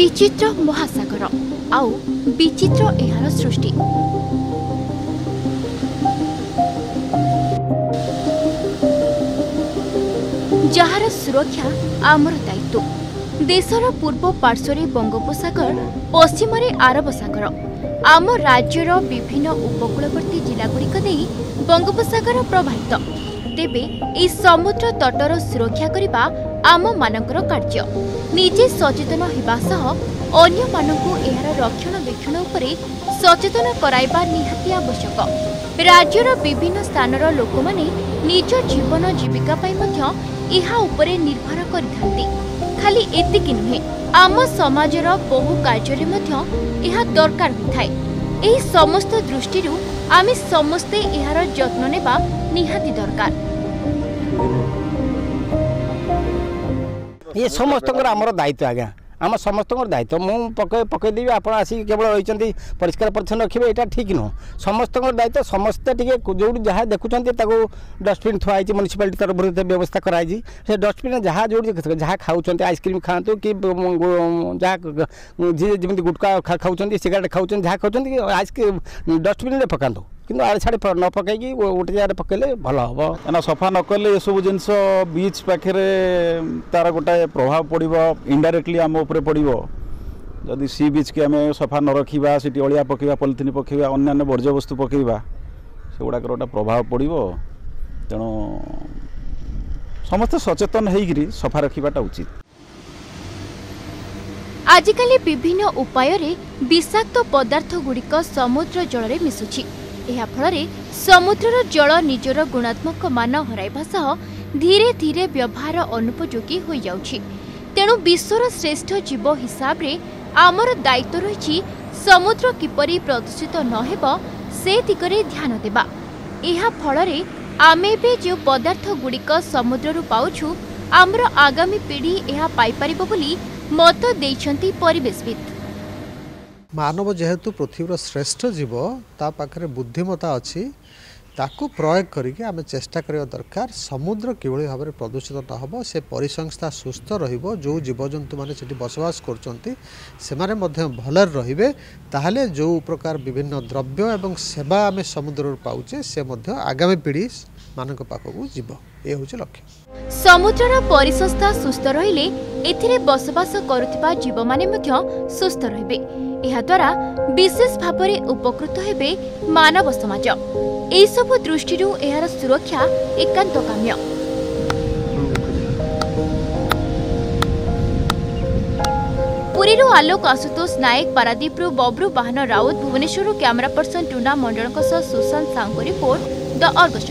ବିଚିତ୍ର ମହାସାଗର ଆଉ ବିଚିତ୍ର ଏହାର ସୃଷ୍ଟି ଯାହାର ସୁରକ୍ଷା ଆମର ଦାୟିତ୍ୱ ଦେଶର ପୂର୍ବ ପାର୍ଶ୍ୱରେ ବଙ୍ଗୋପସାଗର ପଶ୍ଚିମରେ ଆରବ ସାଗର। ଆମ ରାଜ୍ୟର ବିଭିନ୍ନ ଉପକୂଳବର୍ତ୍ତୀ ଜିଲ୍ଲାଗୁଡ଼ିକ ଦେଇ ବଙ୍ଗୋପସାଗର ପ୍ରବାହିତ। ତେବେ ଏହି ସମୁଦ୍ର ତଟର ସୁରକ୍ଷା କରିବା ଆମମାନଙ୍କର କାର୍ଯ୍ୟ। ନିଜେ ସଚେତନ ହେବା ସହ ଅନ୍ୟମାନଙ୍କୁ ଏହାର ରକ୍ଷଣାବେକ୍ଷଣ ଉପରେ ସଚେତନ କରାଇବା ନିହାତି ଆବଶ୍ୟକ। ରାଜ୍ୟର ବିଭିନ୍ନ ସ୍ଥାନର ଲୋକମାନେ ନିଜ ଜୀବନ ଜୀବିକା ପାଇଁ ମଧ୍ୟ ଏହା ଉପରେ ନିର୍ଭର କରିଥାନ୍ତି। ଖାଲି ଏତିକି ନୁହେଁ ଆମ ସମାଜର ବହୁ କାର୍ଯ୍ୟରେ ମଧ୍ୟ ଏହା ଦରକାର ହୋଇଥାଏ ଏହି ସମସ୍ତ ଦୃଷ୍ଟିରୁ ଆମେ ସମସ୍ତେ ଏହାର ଯତ୍ନ ନେବା ନିହାତି ଦରକାର ଇଏ ସମସ୍ତଙ୍କର ଆମର ଦାୟିତ୍ୱ ଆଜ୍ଞା ଆମ ସମସ୍ତଙ୍କର ଦାୟିତ୍ୱ ମୁଁ ପକେଇ ପକେଇଦେବି ଆପଣ ଆସିକି କେବଳ ରହିଛନ୍ତି ପରିଷ୍କାର ପରିଚ୍ଛନ୍ନ ରଖିବେ ଏଇଟା ଠିକ୍ ନୁହଁ। ସମସ୍ତଙ୍କର ଦାୟିତ୍ୱ ସମସ୍ତେ ଟିକେ ଯେଉଁଠି ଯାହା ଦେଖୁଛନ୍ତି ତାକୁ ଡଷ୍ଟବିନ୍ ଥୁଆ ହେଇଛି ମ୍ୟୁନିସିପାଲିଟି ତରଫରୁ ଏତେ ବ୍ୟବସ୍ଥା କରାଯାଇଛି ସେ ଡଷ୍ଟବିନ୍ ଯାହା ଯେଉଁଠି ଯାହା ଖାଉଛନ୍ତି ଆଇସ୍କ୍ରିମ୍ ଖାଆନ୍ତୁ କି ଯାହା ଯିଏ ଯେମିତି ଗୁଟକା ଖାଉଛନ୍ତି ସିଗାରେଟ୍ ଖାଉଛନ୍ତି ଯାହା ଖାଉଛନ୍ତି ଆଇସ୍କ୍ରିମ୍ ଡଷ୍ଟବିନ୍ରେ ପକାନ୍ତୁ। କିନ୍ତୁ ଆଡ଼େ ଛାଡ଼େ ନ ପକାଇକି ଗୋଟେ ଜାଗାରେ ପକାଇଲେ ଭଲ ହେବ। କାହିଁକିନା ସଫା ନ କଲେ ଏସବୁ ଜିନିଷ ବିଚ୍ ପାଖରେ ତାର ଗୋଟାଏ ପ୍ରଭାବ ପଡ଼ିବ ଇନଡାଇରେକ୍ଟଲି ଆମ ଉପରେ ପଡ଼ିବ। ଯଦି ସି ବିଚ୍କି ଆମେ ସଫା ନ ରଖିବା ସେଠି ଅଳିଆ ପକାଇବା ପଲିଥିନ୍ ପକାଇବା ଅନ୍ୟାନ୍ୟ ବର୍ଜ୍ୟବସ୍ତୁ ପକାଇବା ସେଗୁଡ଼ାକର ଗୋଟେ ପ୍ରଭାବ ପଡ଼ିବ। ତେଣୁ ସମସ୍ତେ ସଚେତନ ହେଇକିରି ସଫା ରଖିବାଟା ଉଚିତ। ଆଜିକାଲି ବିଭିନ୍ନ ଉପାୟରେ ବିଷାକ୍ତ ପଦାର୍ଥଗୁଡ଼ିକ ସମୁଦ୍ର ଜଳରେ ମିଶୁଛି। ଏହାଫଳରେ ସମୁଦ୍ରର ଜଳ ନିଜର ଗୁଣାତ୍ମକ ମାନ ହରାଇବା ସହ ଧୀରେ ଧୀରେ ବ୍ୟବହାର ଅନୁପଯୋଗୀ ହୋଇଯାଉଛି। ତେଣୁ ବିଶ୍ୱର ଶ୍ରେଷ୍ଠ ଜୀବ ହିସାବରେ ଆମର ଦାୟିତ୍ୱ ରହିଛି ସମୁଦ୍ର କିପରି ପ୍ରଦୂଷିତ ନ ହେବ ସେ ଦିଗରେ ଧ୍ୟାନ ଦେବା। ଏହା ଫଳରେ ଆମେ ଏବେ ଯେଉଁ ପଦାର୍ଥଗୁଡ଼ିକ ସମୁଦ୍ରରୁ ପାଉଛୁ ଆମର ଆଗାମୀ ପିଢ଼ି ଏହା ପାଇପାରିବ ବୋଲି ମତ ଦେଇଛନ୍ତି ପରିବେଶବିତ୍। ମାନବ ଯେହେତୁ ପୃଥିବୀର ଶ୍ରେଷ୍ଠ ଜୀବ ତା ପାଖରେ ବୁଦ୍ଧିମତା ଅଛି। ତାକୁ ପ୍ରୟୋଗ କରିକି ଆମେ ଚେଷ୍ଟା କରିବା ଦରକାର ସମୁଦ୍ର କିଭଳି ଭାବରେ ପ୍ରଦୂଷିତ ନ ହେବ ସେ ପରିସଂସ୍ଥା ସୁସ୍ଥ ରହିବ ଯେଉଁ ଜୀବଜନ୍ତୁମାନେ ସେଠି ବସବାସ କରୁଛନ୍ତି ସେମାନେ ମଧ୍ୟ ଭଲରେ ରହିବେ। ତାହେଲେ ଯେଉଁ ପ୍ରକାର ବିଭିନ୍ନ ଦ୍ରବ୍ୟ ଏବଂ ସେବା ଆମେ ସମୁଦ୍ରରୁ ପାଉଛେ ସେ ମଧ୍ୟ ଆଗାମୀ ପିଢ଼ି ମାନଙ୍କ ପାଖକୁ ଯିବ। ଏ ହେଉଛି ଲକ୍ଷ୍ୟ। ସମୁଦ୍ରର ପରିସଂସ୍ଥା ସୁସ୍ଥ ରହିଲେ ଏଥିରେ ବସବାସ କରୁଥିବା ଜୀବମାନେ ମଧ୍ୟ ସୁସ୍ଥ ରହିବେ। ଏହାଦ୍ୱାରା ବିଶେଷ ଭାବରେ ଉପକୃତ ହେବେ ମାନବ ସମାଜ। ଏହିସବୁ ଦୃଷ୍ଟିରୁ ଏହାର ସୁରକ୍ଷା ଏକାନ୍ତ କାମ୍ୟ। ପୁରୀରୁ ଆଲୋକ ଆଶୁତୋଷ ନାୟକ ପାରାଦୀପରୁ ବବ୍ରୁ ବାହନ ରାଉତ ଭୁବନେଶ୍ୱରରୁ କ୍ୟାମେରା ପର୍ସନ ଟୁନା ମଣ୍ଡଳଙ୍କ ସହ ସୁଶାନ୍ତ ସାହୁଙ୍କ ରିପୋର୍ଟ ଦ ଅର୍ଗଷ୍ଟ